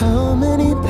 How many